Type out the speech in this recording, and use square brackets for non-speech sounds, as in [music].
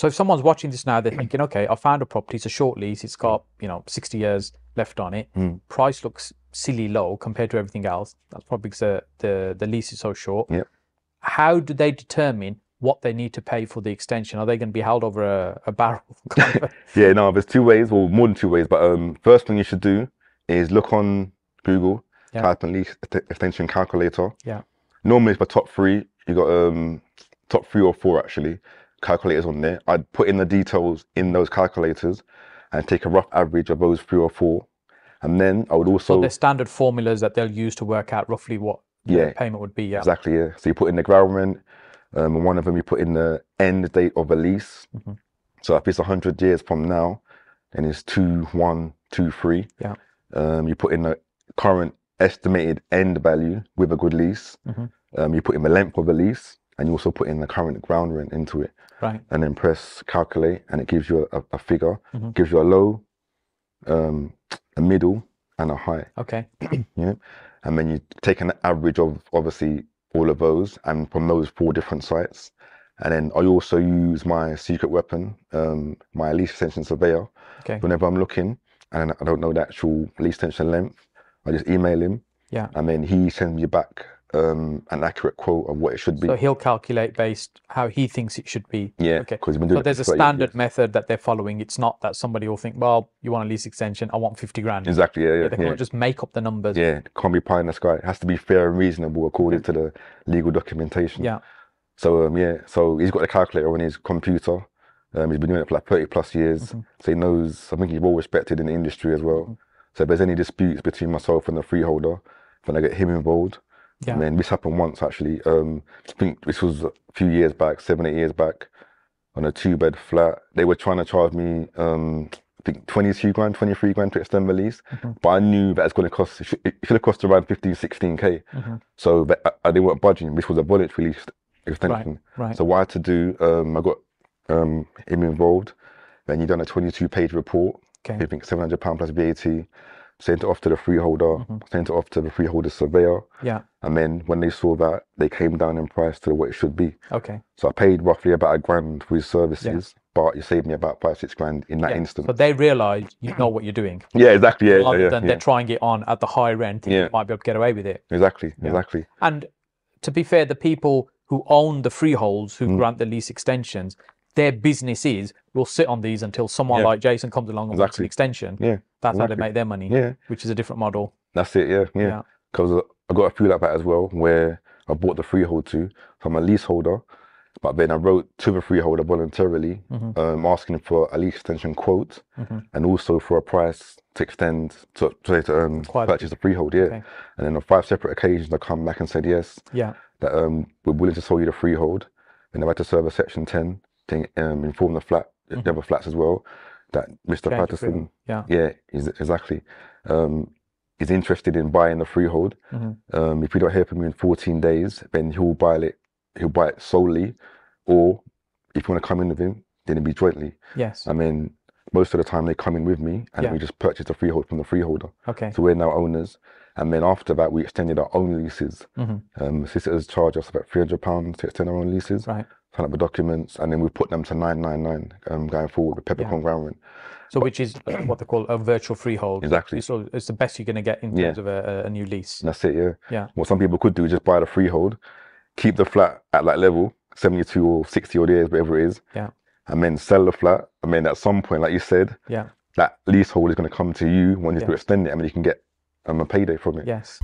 So if someone's watching this now, they're thinking, okay, I found a property, it's a short lease, it's got, you know, 60 years left on it. Mm. Price looks silly low compared to everything else. That's probably because the, the, the lease is so short. Yep. How do they determine what they need to pay for the extension? Are they going to be held over a, a barrel? [laughs] [laughs] Yeah, no, there's two ways, or more than two ways. But um, first thing you should do is look on Google, Yeah. type in lease extension calculator. Yeah. Normally, for top three, you got um top three or four actually calculators on there. I'd put in the details in those calculators and take a rough average of those three or four, and then I would also. so there's standard formulas that they'll use to work out roughly what the Yeah. payment would be. Yeah. exactly yeah. So you put in the ground rent. Um, one of them you put in the end date of a lease. Mhm. So if it's hundred years from now, then it's two one two three. Yeah. Um, you put in the current estimated end value with a good lease. Mhm. Um, you put in the length of the lease, and you also put in the current ground rent into it, Right. and then press calculate, and it gives you a, a figure. Mhm. Gives you a low, um, a middle, and a high Okay. [clears throat] yeah, and then you take an average of obviously all of those and from those four different sites and then i also use my secret weapon um, my lease extension surveyor Okay. whenever i'm looking and i don't know the actual lease extension length i just email him Yeah. and then he sends me back um, an accurate quote of what it should be So he'll calculate based how he thinks it should be. yeah okay. because he's been doing So there's a standard years. method that they're following. It's not that somebody will think, well, you want a lease extension, I want 50 grand. exactly yeah yeah They yeah, can't just make up the numbers. yeah it can't be pie in the sky it has to be fair and reasonable according to the legal documentation Yeah. So um, yeah, so he's got a calculator on his computer. Um, he's been doing it for like thirty plus years, Mhm. so he knows. I think he's well respected in the industry as well. Mhm. So if there's any disputes between myself and the freeholder, then I get him involved. Yeah. And then this happened once actually. Um, I think this was a few years back, seven eight years back, on a two bed flat. They were trying to charge me. Um, I think 22 grand, 23 grand to extend the lease, Mhm. but I knew that it's going to cost, it should, it should have cost around 15, 16k. Mhm. So that, uh, they weren't budging. This was a voluntary lease extension. Right. So what I had to do, um, I got um, him involved. Then you done a 22 page report. Okay. I think 700 pound plus VAT. Sent it off to the freeholder. Mhm. Sent it off to the freeholder surveyor. Yeah. And then when they saw that, they came down in price to what it should be. Okay. So I paid roughly about a grand for his services, but you saved me about five six grand in that Yeah. instant. So they realize you know what you're doing. [clears throat] yeah, exactly. Yeah, rather yeah, than yeah, they're trying it on at the high rent, Yeah. you might be able to get away with it. exactly, Yeah. exactly. And to be fair, the people who own the freeholds, who Mm. grant the lease extensions, their business is will sit on these until someone yeah. like Jason comes along and exactly. wants an extension. Yeah. That's exactly. how they make their money. Yeah. Which is a different model. That's it, yeah. Yeah. Because yeah. I got a few like that as well where I bought the freehold to. So I'm a leaseholder. But then I wrote to the freeholder voluntarily, mm-hmm. um, asking for a lease extension quote mm-hmm. and also for a price to extend to, to, to um, purchase the freehold, yeah. Okay. And then on five separate occasions, I come back and said yes, yeah. that um, we're willing to sell you the freehold. And I had to serve a section 10 thing, um, inform the flat, mm-hmm. the other flats as well, that Mr. Patterson, yeah, yeah, is, exactly, um, is interested in buying the freehold. Mm-hmm. Um, if we don't hear from him in 14 days, then he'll buy it. He'll buy it solely, or if you want to come in with him, then it'll be jointly. Yes. I mean, most of the time they come in with me, and yeah. we just purchase the freehold from the freeholder. Okay. So we're now owners. And then after that, we extended our own leases. Mm-hmm. Um, solicitors charge us about three hundred pounds to extend our own leases. Right sign up the documents, and then we put them to 999 um, going forward with peppercorn ground rent. So, which is uh, what they call a virtual freehold. Exactly. So it's the best you're going to get in Yeah. terms of a, a- new lease. And that's it, yeah. Yeah. What some people could do is just buy the freehold, keep the flat at that level, 72 or 60 odd years, whatever it is. Yeah. And then sell the flat. I mean, at some point, like you said, Yeah. that leasehold is going to come to you when you Yeah. to extend it, and then you can get um, a payday from it. Yes.